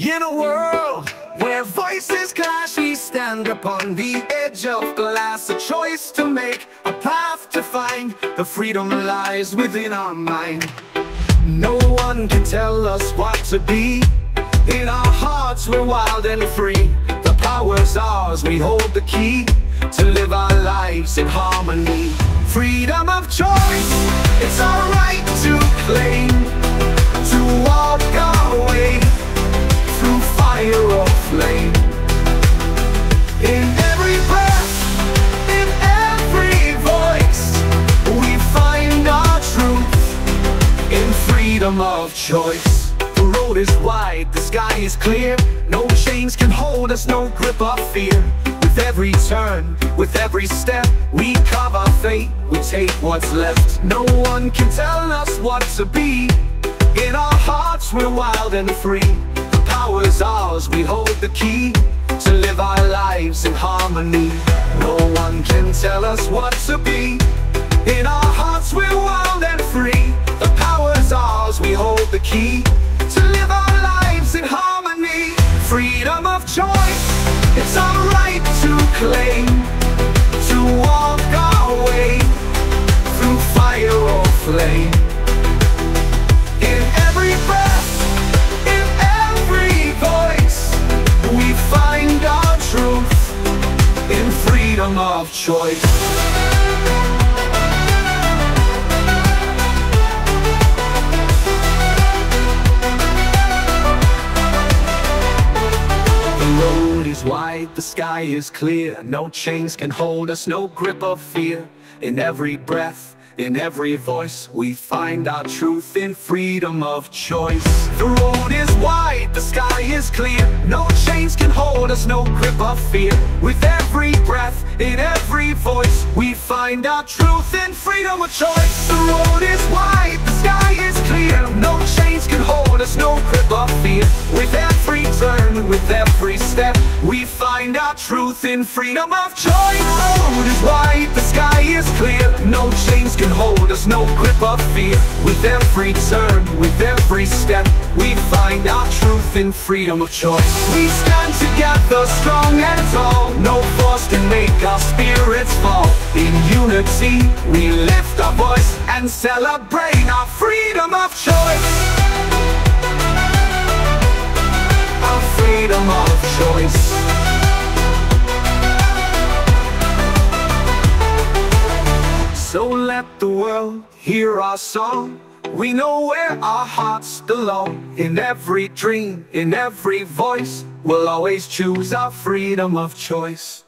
In a world where voices clash, we stand upon the edge of glass. A choice to make, a path to find. The freedom lies within our mind. No one can tell us what to be. In our hearts, we're wild and free. The power's ours, we hold the key to live our lives in harmony. Freedom of choice, it's our right to claim. Freedom of choice. The road is wide, the sky is clear. No chains can hold us, no grip of fear. With every turn, with every step, we carve our fate, we take what's left. No one can tell us what to be. In our hearts, we're wild and free. The power's ours, we hold the key to live our lives in harmony. No one can tell us what to be. In our key to live our lives in harmony. Freedom of choice, it's our right to claim. To walk our way through fire or flame. In every breath, in every voice, we find our truth in freedom of choice. Wide, the sky is clear. No chains can hold us, no grip of fear. In every breath, in every voice We find our truth in freedom of choice. The road is wide, the sky is clear. No chains can hold us, no grip of fear. With every breath, in every voice We find our truth in freedom of choice. The road is wide, the sky is clear. No chains truth in freedom of choice. The road is wide, the sky is clear. No chains can hold us, no grip of fear. With every turn, with every step We find our truth in freedom of choice. We stand together, strong and tall. No force can make our spirits fall. In unity, we lift our voice And celebrate our freedom of choice. Our freedom of choice let the world hear our song. We know where our hearts belong. In every dream, in every voice We'll always choose our freedom of choice